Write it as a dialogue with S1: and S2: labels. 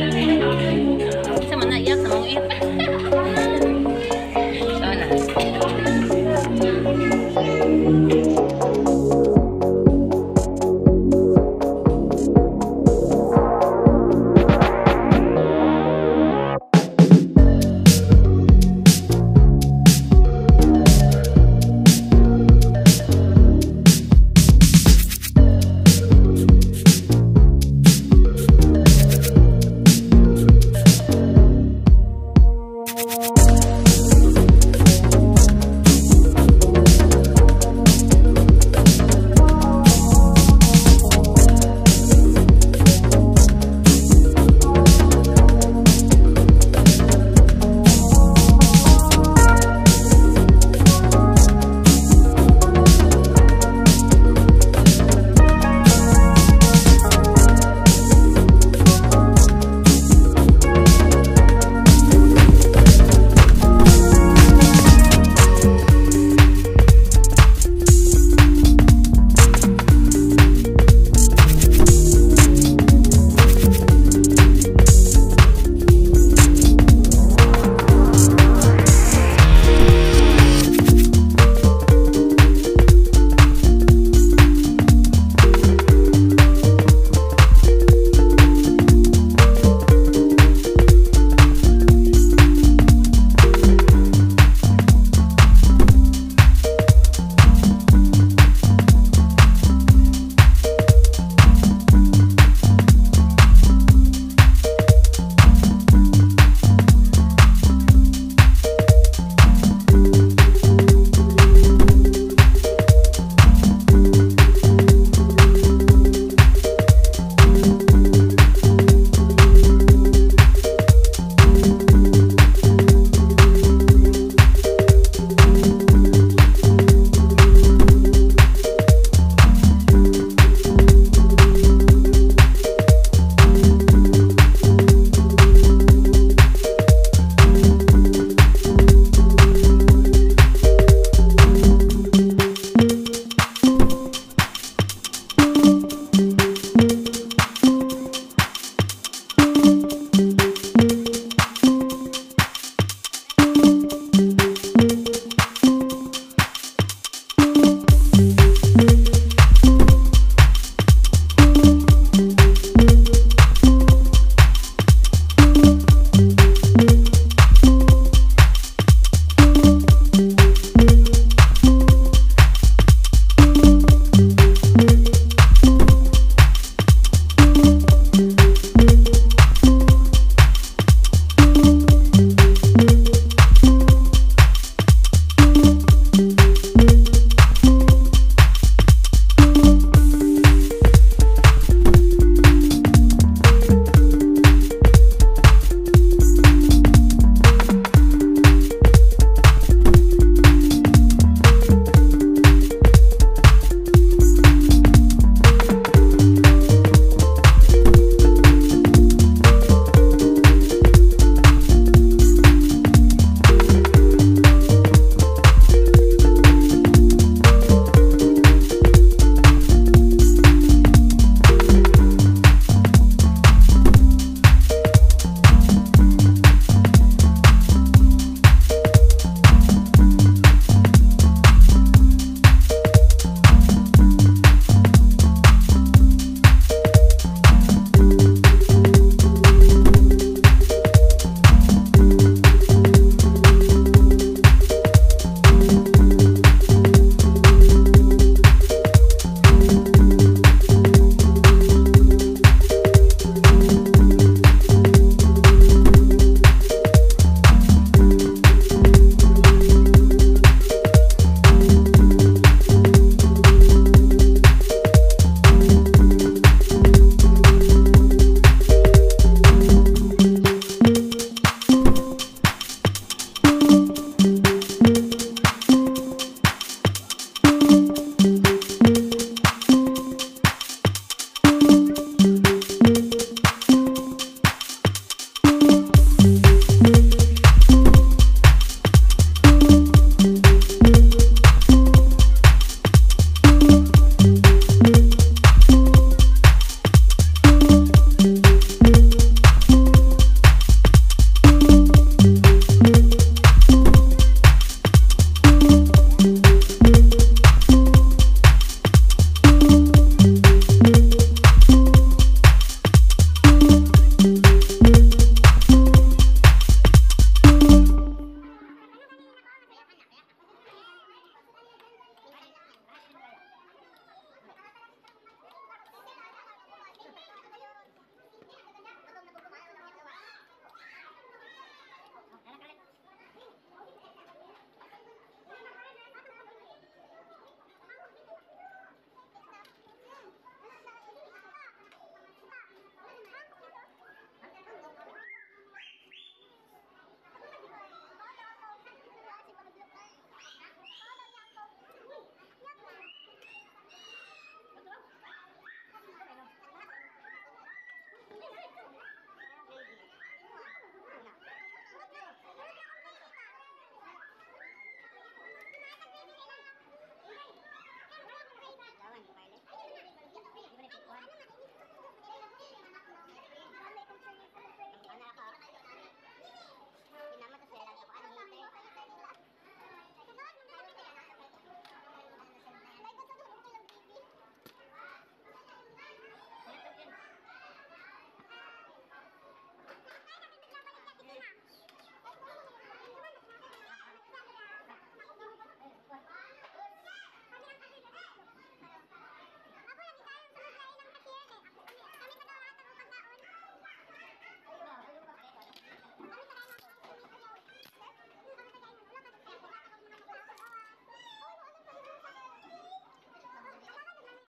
S1: enemy.